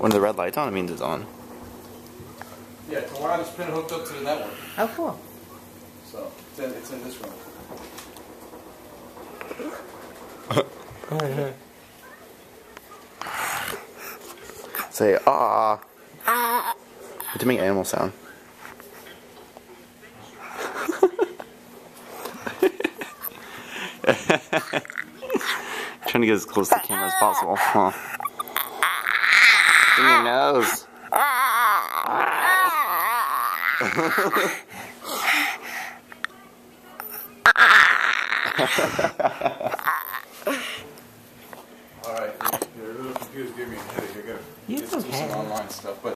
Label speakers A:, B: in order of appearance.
A: When the red light's on, it means it's on.
B: Yeah, it's a wireless pin hooked up to the network.
C: Oh, cool.
B: So it's in, it's in this room.
A: Say ah. Ah. To make animal sound. Trying to get as close to the camera as possible. Huh. In your nose.
B: All right, you're, you're a little confused. Give me a headache. I gotta
C: You
B: get to
C: okay.
B: some online stuff, but.